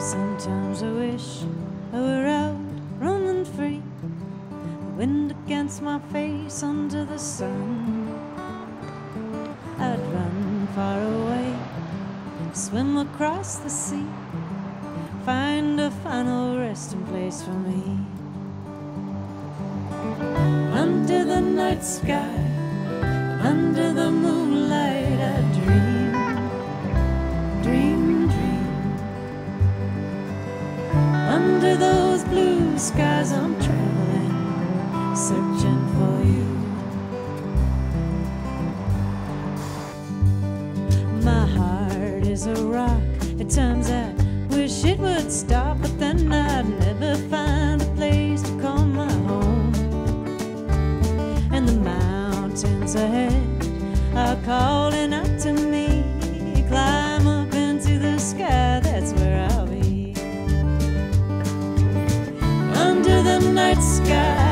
Sometimes I wish I were out running free, the wind against my face under the sun. I'd run far away, and swim across the sea, find a final resting place for me. Under the night sky, under is a rock. At times I wish it would stop, but then I'd never find a place to call my home. And the mountains ahead are calling out to me. Climb up into the sky, that's where I'll be. Under the night sky